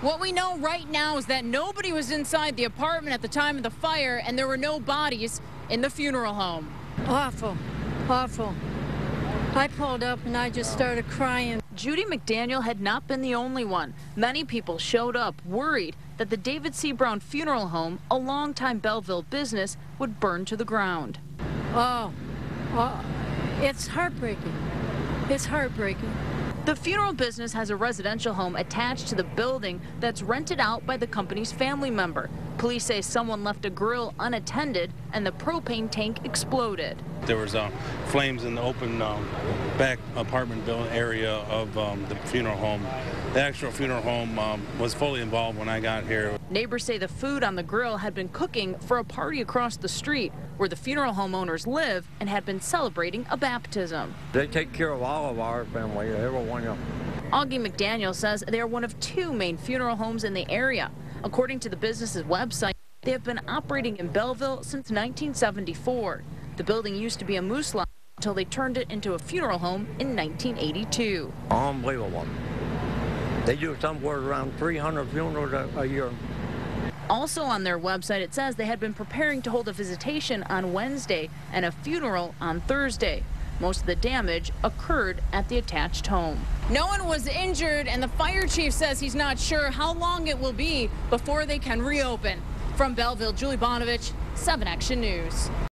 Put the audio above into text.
What we know right now is that nobody was inside the apartment at the time of the fire and there were no bodies in the funeral home. Awful, awful. I pulled up and I just started crying. Judy McDaniel had not been the only one. Many people showed up worried that the David C. Brown Funeral Home, a longtime Belleville business, would burn to the ground. Oh, oh, it's heartbreaking. It's heartbreaking. The funeral business has a residential home attached to the building that's rented out by the company's family member. Police say someone left a grill unattended and the propane tank exploded. There was uh, flames in the open um, back apartment building area of um, the funeral home. The actual funeral home um, was fully involved when I got here. Neighbors say the food on the grill had been cooking for a party across the street where the funeral home owners live and had been celebrating a baptism. They take care of all of our family, everyone else. Augie McDaniel says they are one of two main funeral homes in the area. According to the business's website, they have been operating in Belleville since 1974. The building used to be a moose lodge until they turned it into a funeral home in 1982. Unbelievable. They do somewhere around 300 funerals a, a year. Also on their website, it says they had been preparing to hold a visitation on Wednesday and a funeral on Thursday. Most of the damage occurred at the attached home. No one was injured, and the fire chief says he's not sure how long it will be before they can reopen. From Belleville, Julie Banovic, 7 Action News.